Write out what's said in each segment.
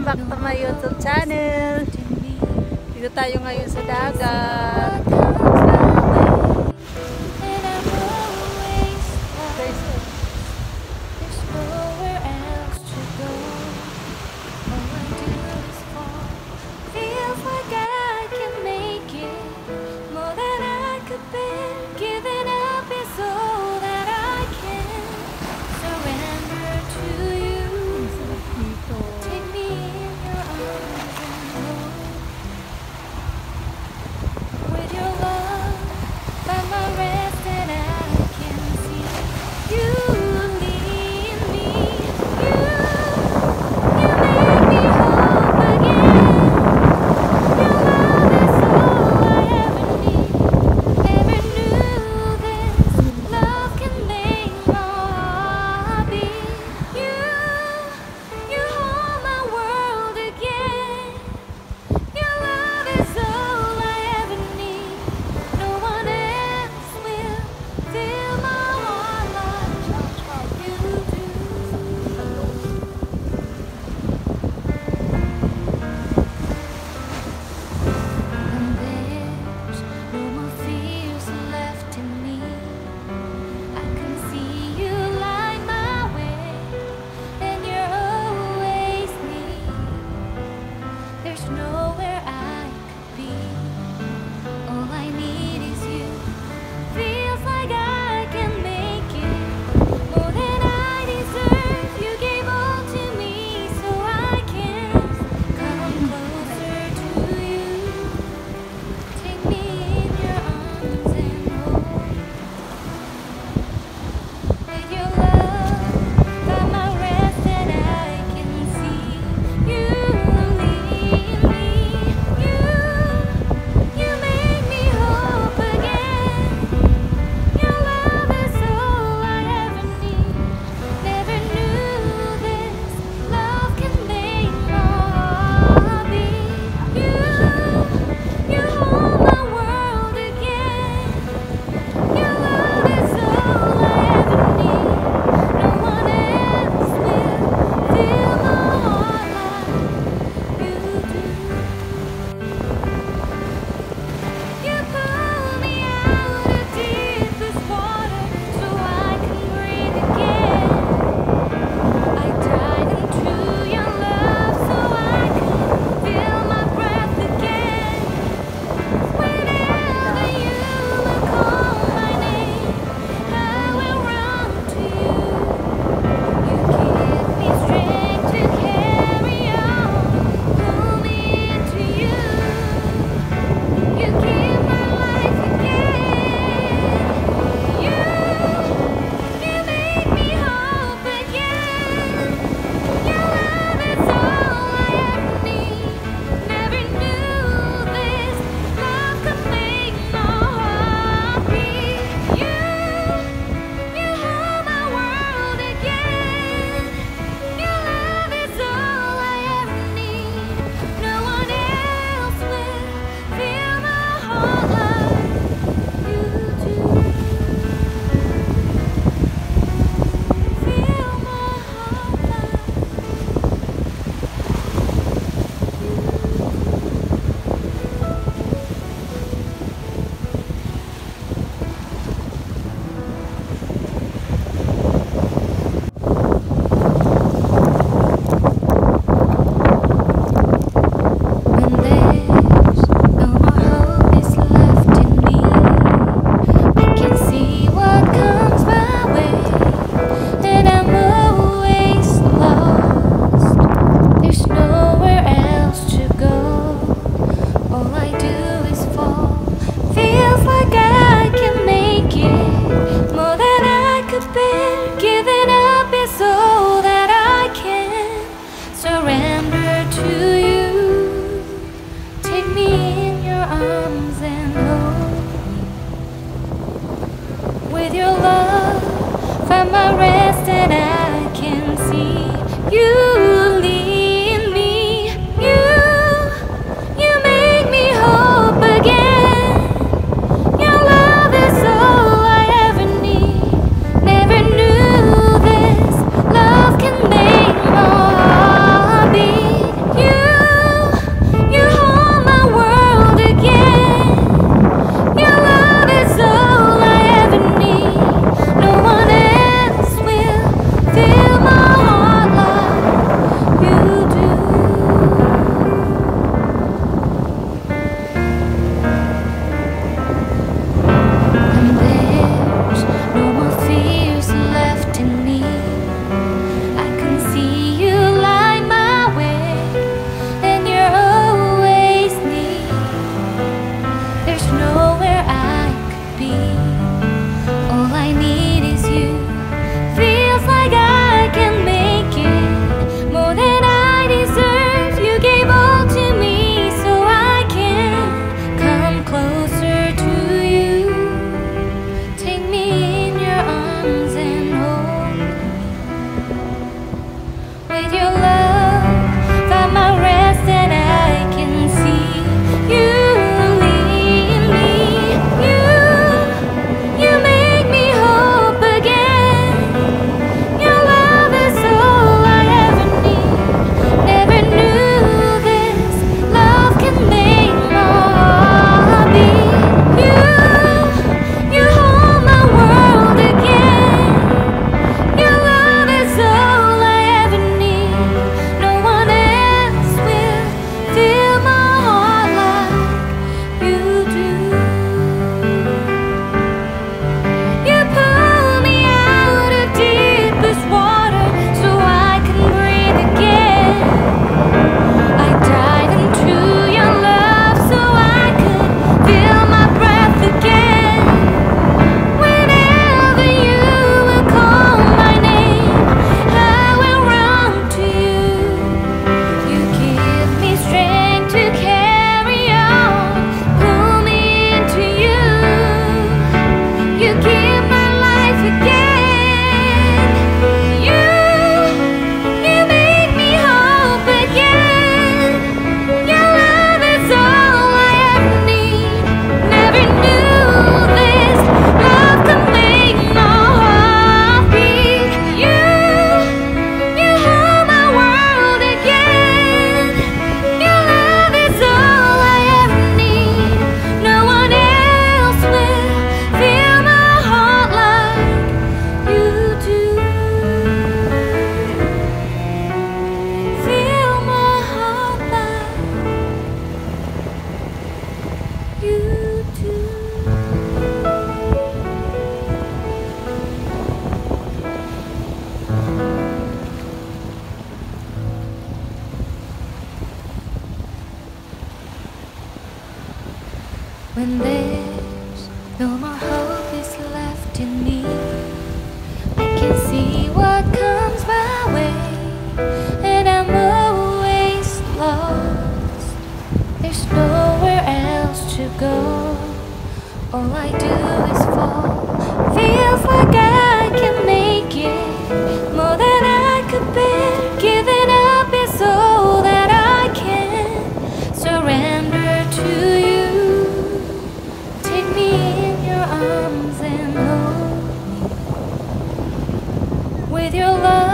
Welcome back to my YouTube channel. Dito tayo ngayon sa dagat. 去 you. with your love.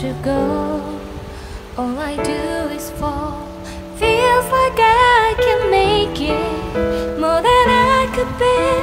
to go. All I do is fall. Feels like I can make it more than I could bear.